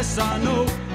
yes, I know.